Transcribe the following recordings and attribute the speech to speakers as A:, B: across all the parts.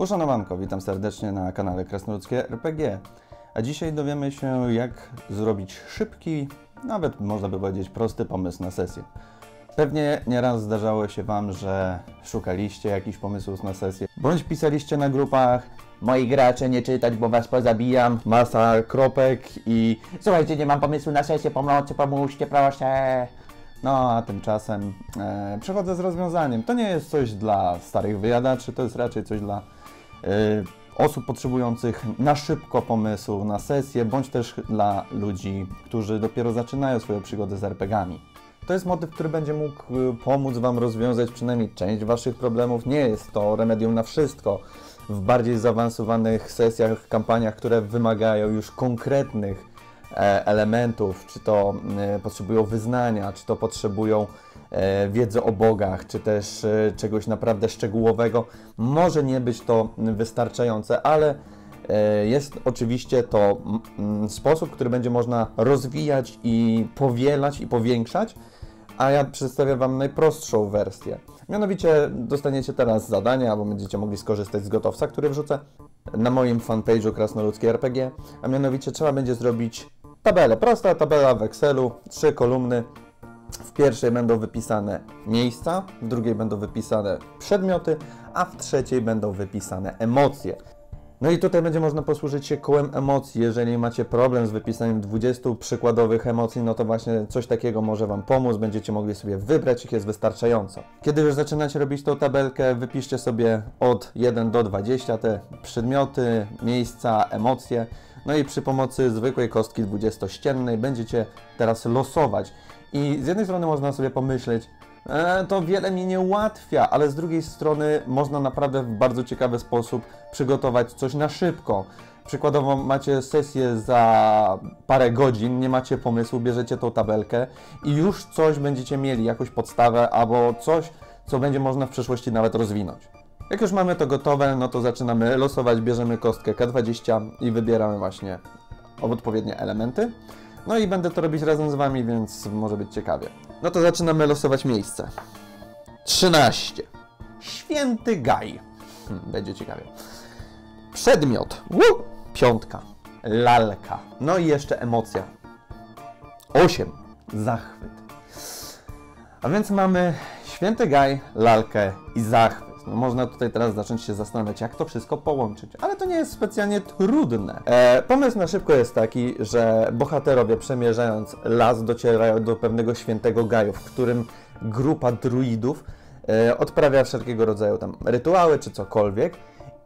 A: Uszanowanko, witam serdecznie na kanale Krasnoludzkie RPG. A dzisiaj dowiemy się, jak zrobić szybki, nawet można by powiedzieć prosty pomysł na sesję. Pewnie nieraz zdarzało się Wam, że szukaliście jakichś pomysłów na sesję, bądź pisaliście na grupach moi gracze nie czytać, bo Was pozabijam, masa kropek i słuchajcie, nie mam pomysłu na sesję, pomocy, pomóżcie, proszę. No, a tymczasem e, przychodzę z rozwiązaniem. To nie jest coś dla starych wyjadaczy, to jest raczej coś dla osób potrzebujących na szybko pomysłu na sesję, bądź też dla ludzi, którzy dopiero zaczynają swoją przygodę z RPGami. To jest motyw, który będzie mógł e, pomóc Wam rozwiązać przynajmniej część Waszych problemów. Nie jest to remedium na wszystko. W bardziej zaawansowanych sesjach, kampaniach, które wymagają już konkretnych e, elementów, czy to e, potrzebują wyznania, czy to potrzebują wiedzy o bogach, czy też e, czegoś naprawdę szczegółowego, może nie być to wystarczające, ale e, jest oczywiście to sposób, który będzie można rozwijać i powielać i powiększać, a ja przedstawię Wam najprostszą wersję. Mianowicie dostaniecie teraz zadania, albo będziecie mogli skorzystać z gotowca, który wrzucę na moim fanpage'u Krasnoludzkie RPG, a mianowicie trzeba będzie zrobić tabelę, prosta tabela w Excelu, trzy kolumny. W pierwszej będą wypisane miejsca, w drugiej będą wypisane przedmioty, a w trzeciej będą wypisane emocje. No i tutaj będzie można posłużyć się kołem emocji. Jeżeli macie problem z wypisaniem 20 przykładowych emocji, no to właśnie coś takiego może Wam pomóc. Będziecie mogli sobie wybrać, ich jest wystarczająco. Kiedy już zaczynacie robić tą tabelkę, wypiszcie sobie od 1 do 20 te przedmioty, miejsca, emocje. No i przy pomocy zwykłej kostki 20-ściennej będziecie teraz losować. I z jednej strony można sobie pomyśleć, e, to wiele mi nie ułatwia, ale z drugiej strony można naprawdę w bardzo ciekawy sposób przygotować coś na szybko. Przykładowo macie sesję za parę godzin, nie macie pomysłu, bierzecie tą tabelkę i już coś będziecie mieli, jakąś podstawę albo coś, co będzie można w przyszłości nawet rozwinąć. Jak już mamy to gotowe, no to zaczynamy losować, bierzemy kostkę K20 i wybieramy właśnie odpowiednie elementy. No i będę to robić razem z Wami, więc może być ciekawie. No to zaczynamy losować miejsce. 13. Święty Gaj. Hmm, będzie ciekawie. Przedmiot. Woo! Piątka. Lalka. No i jeszcze emocja. 8. Zachwyt. A więc mamy Święty Gaj, lalkę i zachwyt. Można tutaj teraz zacząć się zastanawiać, jak to wszystko połączyć, ale to nie jest specjalnie trudne. E, pomysł na szybko jest taki, że bohaterowie przemierzając las docierają do pewnego świętego gaju, w którym grupa druidów e, odprawia wszelkiego rodzaju tam rytuały czy cokolwiek.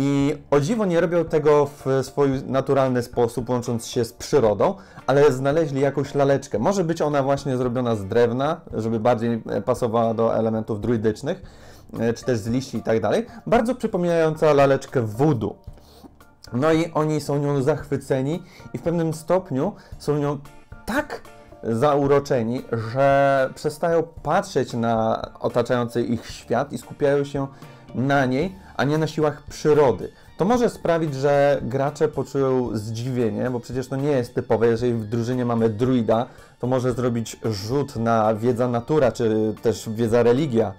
A: I o dziwo nie robią tego w swój naturalny sposób, łącząc się z przyrodą, ale znaleźli jakąś laleczkę. Może być ona właśnie zrobiona z drewna, żeby bardziej pasowała do elementów druidycznych, e, czy też z liści i tak dalej. Bardzo przypominająca laleczkę voodoo. No i oni są nią zachwyceni i w pewnym stopniu są nią tak zauroczeni, że przestają patrzeć na otaczający ich świat i skupiają się na niej, a nie na siłach przyrody. To może sprawić, że gracze poczują zdziwienie, bo przecież to nie jest typowe. Jeżeli w drużynie mamy druida, to może zrobić rzut na wiedza natura, czy też wiedza religia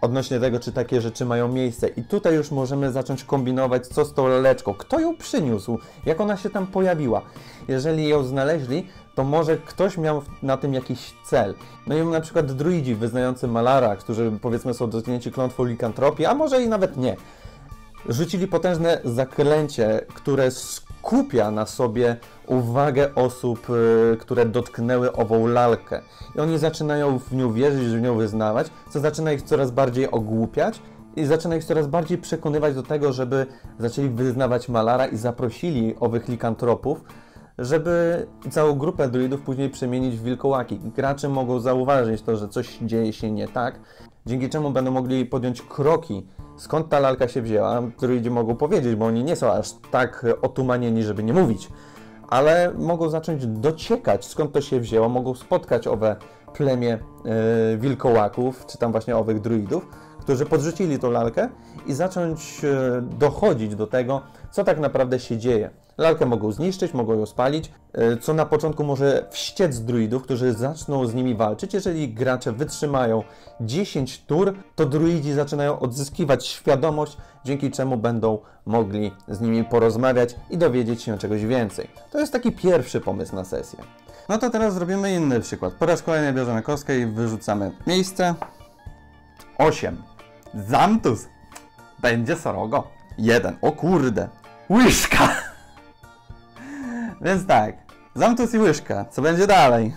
A: odnośnie tego, czy takie rzeczy mają miejsce. I tutaj już możemy zacząć kombinować, co z tą laleczką, kto ją przyniósł, jak ona się tam pojawiła. Jeżeli ją znaleźli, to może ktoś miał na tym jakiś cel. No i na przykład druidzi wyznający malara, którzy powiedzmy są dotknięci klątwą likantropii, a może i nawet nie. Rzucili potężne zaklęcie, które skupia na sobie uwagę osób, y, które dotknęły ową lalkę. I oni zaczynają w nią wierzyć, w nią wyznawać, co zaczyna ich coraz bardziej ogłupiać i zaczyna ich coraz bardziej przekonywać do tego, żeby zaczęli wyznawać malara i zaprosili owych likantropów, żeby całą grupę druidów później przemienić w wilkołaki. Gracze mogą zauważyć to, że coś dzieje się nie tak, dzięki czemu będą mogli podjąć kroki, skąd ta lalka się wzięła. Druidzi mogą powiedzieć, bo oni nie są aż tak otumanieni, żeby nie mówić, ale mogą zacząć dociekać, skąd to się wzięło, mogą spotkać owe plemię yy, wilkołaków, czy tam właśnie owych druidów, którzy podrzucili tą lalkę i zacząć e, dochodzić do tego, co tak naprawdę się dzieje. Lalkę mogą zniszczyć, mogą ją spalić, e, co na początku może wściec druidów, którzy zaczną z nimi walczyć. Jeżeli gracze wytrzymają 10 tur, to druidzi zaczynają odzyskiwać świadomość, dzięki czemu będą mogli z nimi porozmawiać i dowiedzieć się czegoś więcej. To jest taki pierwszy pomysł na sesję. No to teraz zrobimy inny przykład. Po raz kolejny bierzemy kostkę i wyrzucamy miejsce. 8. Zamtus. Będzie srogo. 1. O kurde. Łyżka. Więc tak. Zamtus i łyżka. Co będzie dalej?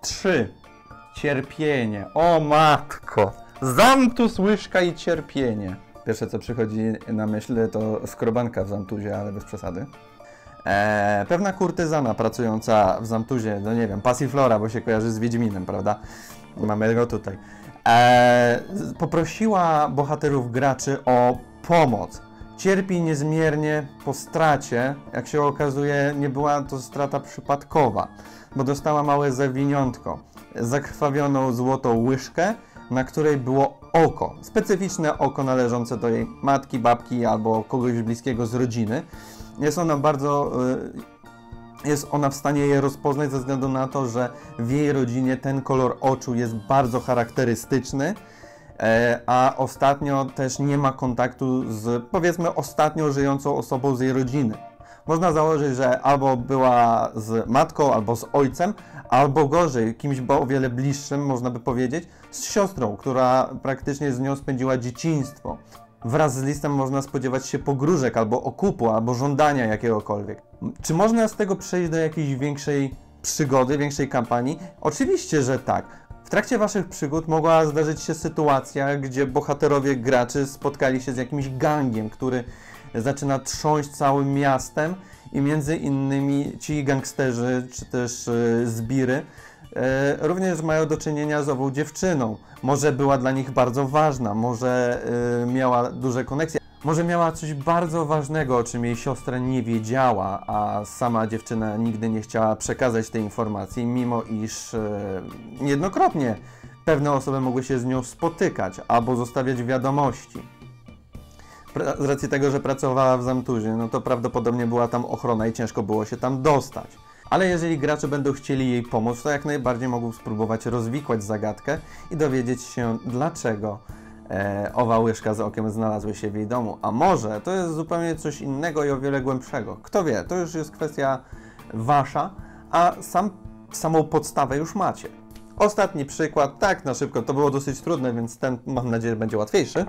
A: 3. Cierpienie. O matko. Zamtus, łyżka i cierpienie. Pierwsze co przychodzi na myśl to skrobanka w zamtuzie, ale bez przesady. Eee, pewna kurtyzana pracująca w Zamtuzie, no nie wiem, Passiflora, bo się kojarzy z Wiedźminem, prawda? Mamy go tutaj. Eee, poprosiła bohaterów graczy o pomoc. Cierpi niezmiernie po stracie. Jak się okazuje, nie była to strata przypadkowa, bo dostała małe zawiniątko. Zakrwawioną złotą łyżkę, na której było oko. Specyficzne oko należące do jej matki, babki albo kogoś bliskiego z rodziny jest ona bardzo. y, Jest ona w stanie je rozpoznać ze względu na to, że w jej rodzinie ten kolor oczu jest bardzo charakterystyczny, e, a ostatnio też nie ma kontaktu z powiedzmy ostatnio żyjącą osobą z jej rodziny. Można założyć, że albo była z matką, albo z ojcem, albo gorzej, kimś o wiele bliższym, można by powiedzieć, z siostrą, która praktycznie z nią spędziła dzieciństwo. Wraz z listem można spodziewać się pogróżek, albo okupu, albo żądania jakiegokolwiek. Czy można z tego przejść do jakiejś większej przygody, większej kampanii? Oczywiście, że tak. W trakcie waszych przygód mogła zdarzyć się sytuacja, gdzie bohaterowie graczy spotkali się z jakimś gangiem, który zaczyna trząść całym miastem i między innymi ci gangsterzy, czy też y, zbiry, również mają do czynienia z ową dziewczyną. Może była dla nich bardzo ważna, może e, miała duże koneksje, może miała coś bardzo ważnego, o czym jej siostra nie wiedziała, a sama dziewczyna nigdy nie chciała przekazać tej informacji, mimo iż e, niejednokrotnie pewne osoby mogły się z nią spotykać albo zostawiać wiadomości. Z racji tego, że pracowała w Zamtuzie, no to prawdopodobnie była tam ochrona i ciężko było się tam dostać. Ale jeżeli gracze będą chcieli jej pomóc, to jak najbardziej mogą spróbować rozwikłać zagadkę i dowiedzieć się, dlaczego e, owa łyżka z okiem znalazły się w jej domu. A może to jest zupełnie coś innego i o wiele głębszego. Kto wie, to już jest kwestia wasza, a sam, samą podstawę już macie. Ostatni przykład, tak na szybko, to było dosyć trudne, więc ten mam nadzieję będzie łatwiejszy.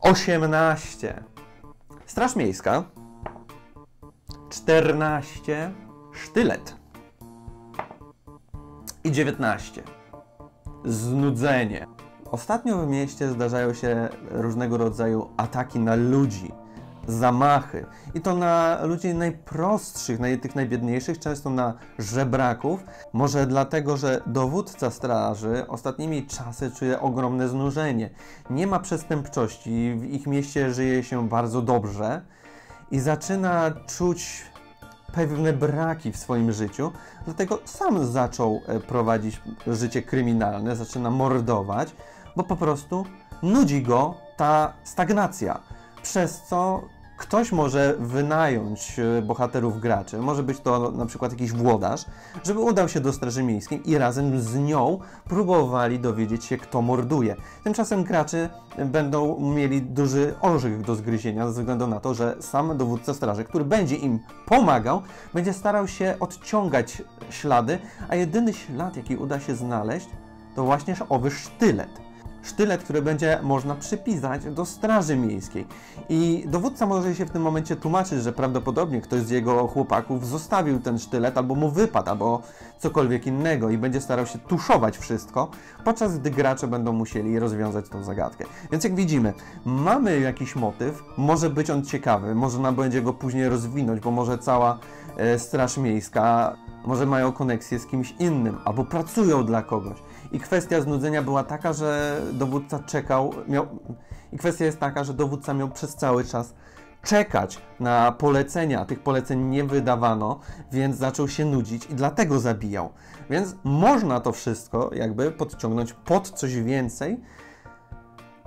A: 18. Straż Miejska. 14. Sztylet. I 19. Znudzenie. Ostatnio w mieście zdarzają się różnego rodzaju ataki na ludzi, zamachy. I to na ludzi najprostszych, naj, tych najbiedniejszych, często na żebraków. Może dlatego, że dowódca straży ostatnimi czasy czuje ogromne znużenie. Nie ma przestępczości, w ich mieście żyje się bardzo dobrze i zaczyna czuć pewne braki w swoim życiu, dlatego sam zaczął e, prowadzić życie kryminalne, zaczyna mordować, bo po prostu nudzi go ta stagnacja, przez co ktoś może wynająć e, bohaterów graczy, może być to na przykład jakiś włodarz, żeby udał się do Straży Miejskiej i razem z nią próbowali dowiedzieć się, kto morduje. Tymczasem gracze będą mieli duży orzech do zgryzienia ze względu na to, że sam dowódca straży, który będzie im pomagał, będzie starał się odciągać ślady, a jedyny ślad, jaki uda się znaleźć, to właśnie owy sztylet sztylet, który będzie można przypisać do Straży Miejskiej. I dowódca może się w tym momencie tłumaczyć, że prawdopodobnie ktoś z jego chłopaków zostawił ten sztylet, albo mu wypadł, albo cokolwiek innego i będzie starał się tuszować wszystko, podczas gdy gracze będą musieli rozwiązać tą zagadkę. Więc jak widzimy, mamy jakiś motyw, może być on ciekawy, można będzie go później rozwinąć, bo może cała Straż Miejska, może mają koneksję z kimś innym, albo pracują dla kogoś. I kwestia znudzenia była taka, że dowódca czekał, miał... I kwestia jest taka, że dowódca miał przez cały czas czekać na polecenia. Tych poleceń nie wydawano, więc zaczął się nudzić i dlatego zabijał. Więc można to wszystko jakby podciągnąć pod coś więcej,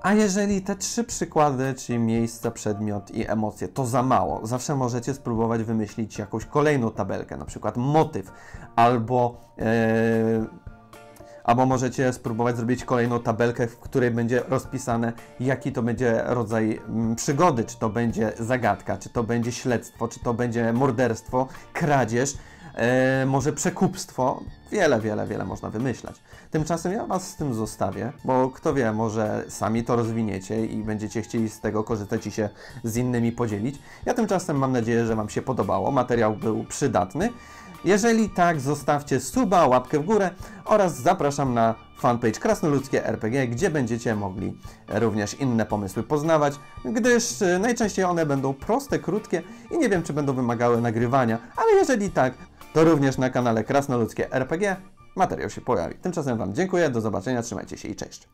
A: A jeżeli te trzy przykłady, czyli miejsce, przedmiot i emocje, to za mało, zawsze możecie spróbować wymyślić jakąś kolejną tabelkę, na przykład motyw, albo, e, albo możecie spróbować zrobić kolejną tabelkę, w której będzie rozpisane, jaki to będzie rodzaj mm, przygody, czy to będzie zagadka, czy to będzie śledztwo, czy to będzie morderstwo, kradzież, e, może przekupstwo. Wiele, wiele, wiele można wymyślać. Tymczasem ja Was z tym zostawię, bo kto wie, może sami to rozwiniecie i będziecie chcieli z tego korzystać i się z innymi podzielić. Ja tymczasem mam nadzieję, że Wam się podobało, materiał był przydatny. Jeżeli tak, zostawcie suba, łapkę w górę oraz zapraszam na fanpage Krasnoludzkie RPG, gdzie będziecie mogli również inne pomysły poznawać, gdyż y, najczęściej one będą proste, krótkie i nie wiem, czy będą wymagały nagrywania, ale jeżeli tak, to również na kanale Krasnoludzkie RPG materiał się pojawi. Tymczasem Wam dziękuję, do zobaczenia, trzymajcie się i cześć.